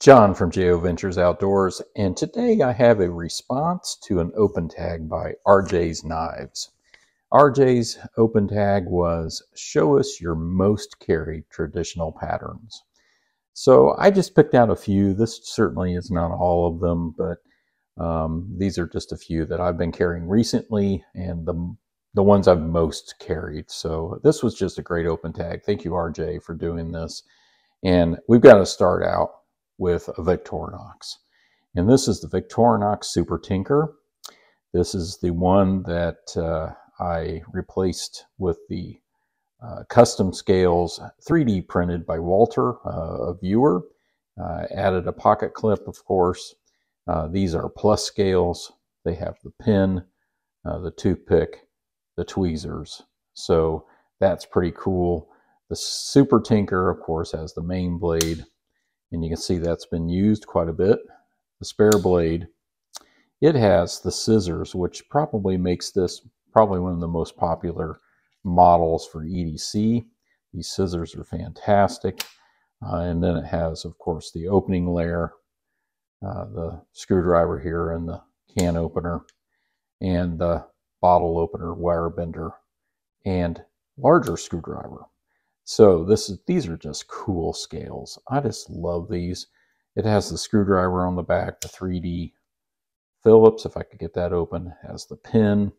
John from JO Ventures Outdoors, and today I have a response to an open tag by RJ's Knives. RJ's open tag was Show us your most carried traditional patterns. So I just picked out a few. This certainly is not all of them, but um, these are just a few that I've been carrying recently and the, the ones I've most carried. So this was just a great open tag. Thank you, RJ, for doing this. And we've got to start out with a Victorinox. And this is the Victorinox Super Tinker. This is the one that uh, I replaced with the uh, custom scales 3D printed by Walter, uh, a viewer. Uh, added a pocket clip, of course. Uh, these are plus scales. They have the pin, uh, the toothpick, the tweezers. So that's pretty cool. The Super Tinker, of course, has the main blade, and you can see that's been used quite a bit. The spare blade, it has the scissors, which probably makes this probably one of the most popular models for EDC. These scissors are fantastic. Uh, and then it has, of course, the opening layer, uh, the screwdriver here and the can opener, and the bottle opener, wire bender, and larger screwdriver. So this is these are just cool scales. I just love these. It has the screwdriver on the back, the 3D Phillips, if I could get that open, has the pin,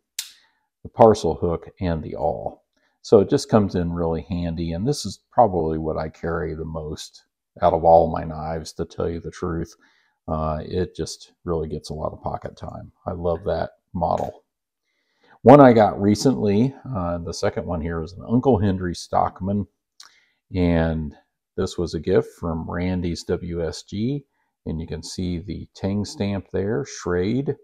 the parcel hook, and the awl. So it just comes in really handy. And this is probably what I carry the most out of all my knives, to tell you the truth. Uh, it just really gets a lot of pocket time. I love that model. One I got recently, uh, the second one here is an Uncle Henry Stockman. And this was a gift from Randy's WSG. And you can see the Tang stamp there, Schrade,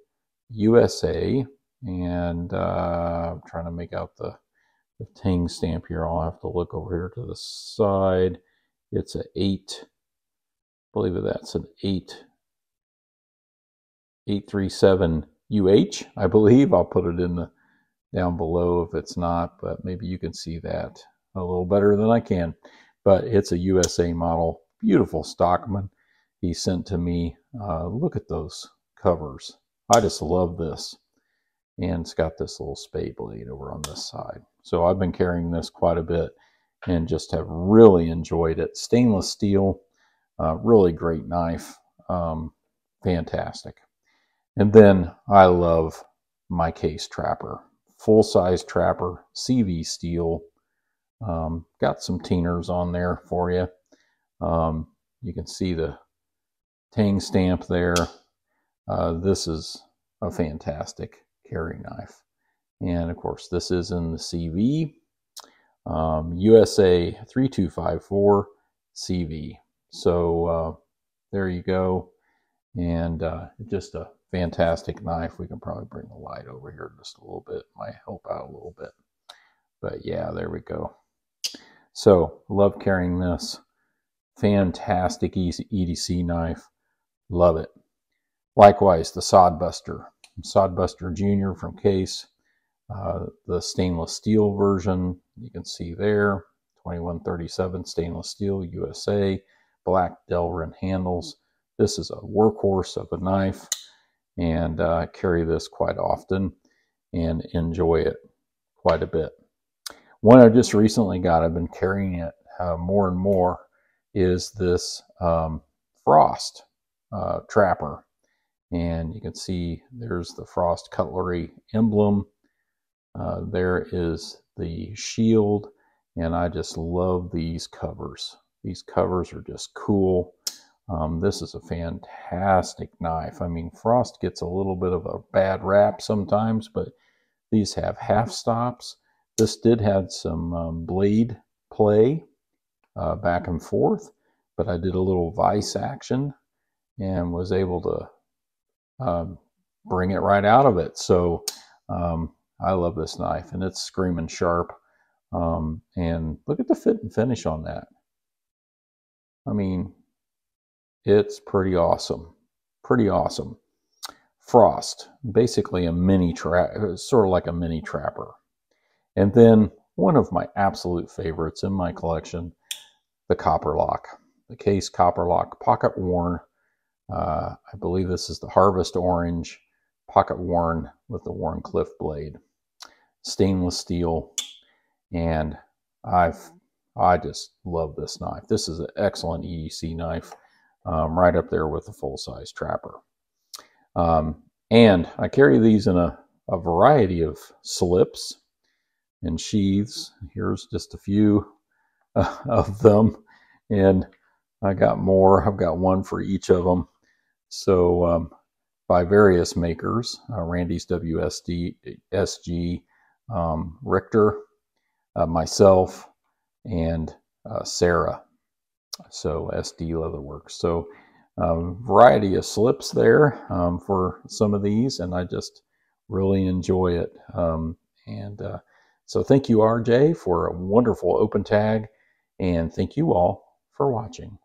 USA. And uh, I'm trying to make out the, the Tang stamp here. I'll have to look over here to the side. It's an 8, I believe that's an 8, 837 UH, I believe. I'll put it in the down below if it's not, but maybe you can see that a little better than I can. But it's a USA model, beautiful Stockman he sent to me. Uh, look at those covers. I just love this. And it's got this little spade blade over on this side. So I've been carrying this quite a bit and just have really enjoyed it. Stainless steel, uh, really great knife. Um, fantastic. And then I love my case trapper full size trapper, CV steel. Um, got some teeners on there for you. Um, you can see the Tang stamp there. Uh, this is a fantastic carry knife. And of course, this is in the CV, um, USA 3254 CV. So uh, there you go. And uh, just a fantastic knife. We can probably bring the light over here just a little bit. Might help out a little bit. But yeah, there we go. So love carrying this. Fantastic EDC knife. Love it. Likewise, the Sodbuster. Sodbuster Junior from Case. Uh, the stainless steel version, you can see there. 2137 stainless steel USA. Black Delrin handles. This is a workhorse of a knife and uh, carry this quite often and enjoy it quite a bit. One I just recently got, I've been carrying it uh, more and more, is this um, Frost uh, Trapper. And you can see there's the Frost Cutlery emblem. Uh, there is the shield, and I just love these covers. These covers are just cool. Um, this is a fantastic knife. I mean, Frost gets a little bit of a bad rap sometimes, but these have half stops. This did have some um, blade play uh, back and forth, but I did a little vice action and was able to um, bring it right out of it. So um, I love this knife, and it's screaming sharp. Um, and look at the fit and finish on that. I mean, it's pretty awesome. Pretty awesome. Frost, basically a mini trap, sort of like a mini trapper. And then one of my absolute favorites in my collection, the Copper Lock. the case copper lock pocket worn. Uh, I believe this is the Harvest Orange pocket worn with the Wharncliffe blade. Stainless steel. And I've I just love this knife. This is an excellent EDC knife, um, right up there with the full-size trapper. Um, and I carry these in a, a variety of slips and sheaths. Here's just a few uh, of them. And I got more. I've got one for each of them. So um, by various makers, uh, Randy's WSD, SG, um, Richter, uh, myself, and uh, Sarah. So SD Leatherworks. So um, variety of slips there um, for some of these, and I just really enjoy it. Um, and uh, so thank you, RJ, for a wonderful open tag, and thank you all for watching.